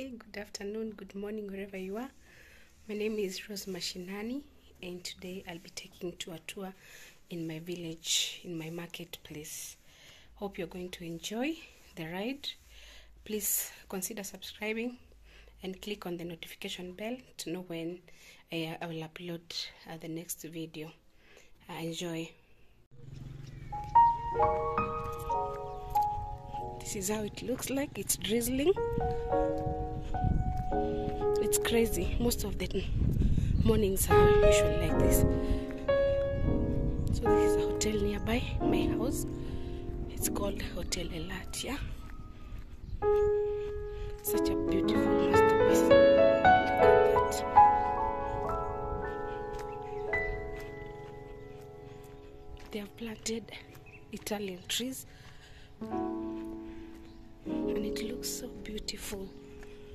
Hey, good afternoon, good morning, wherever you are. My name is Rose Mashinani, and today I'll be taking to a tour in my village, in my marketplace. Hope you're going to enjoy the ride. Please consider subscribing and click on the notification bell to know when I, I will upload uh, the next video. Uh, enjoy. This is how it looks like. It's drizzling. It's crazy. Most of the mornings are usually like this. So this is a hotel nearby my house. It's called Hotel Elatia. Such a beautiful masterpiece. Look at that. They have planted Italian trees and it looks so beautiful.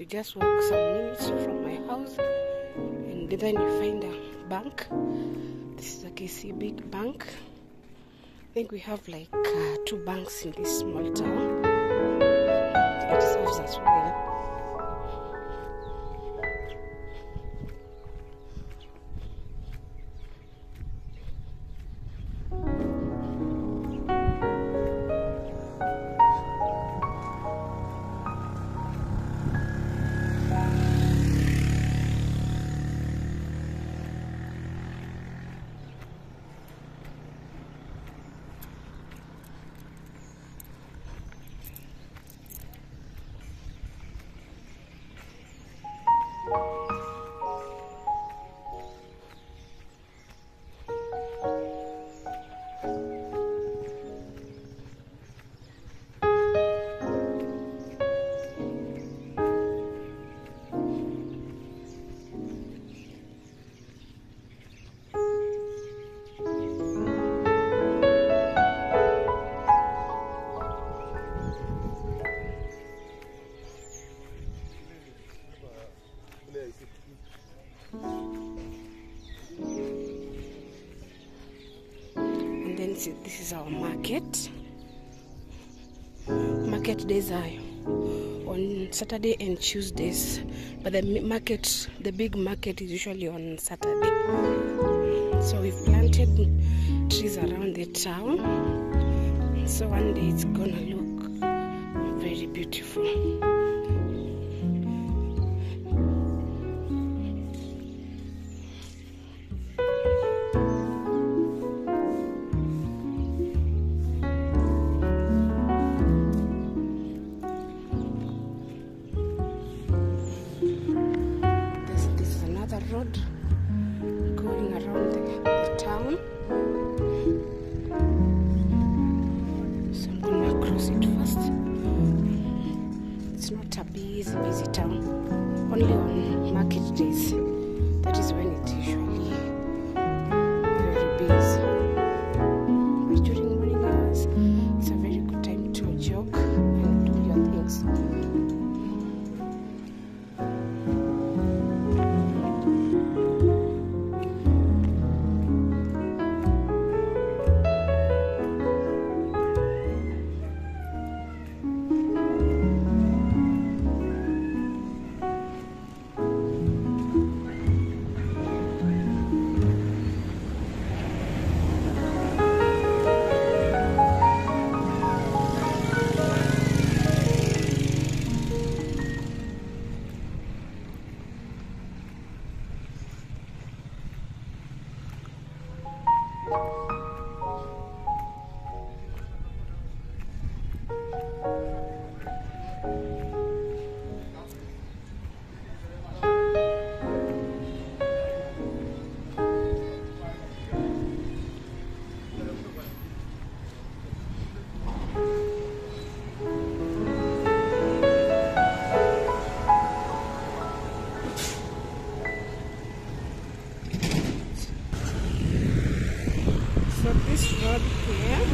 You just walk some minutes from my house, and then you find a bank. This is a KCB bank. I think we have like uh, two banks in this small town. It serves us well. This is our market. Market days are on saturday and tuesdays but the market the big market is usually on saturday. So we've planted trees around the town. So one day it's gonna look very beautiful only on market days. That is when it usually you. Okay.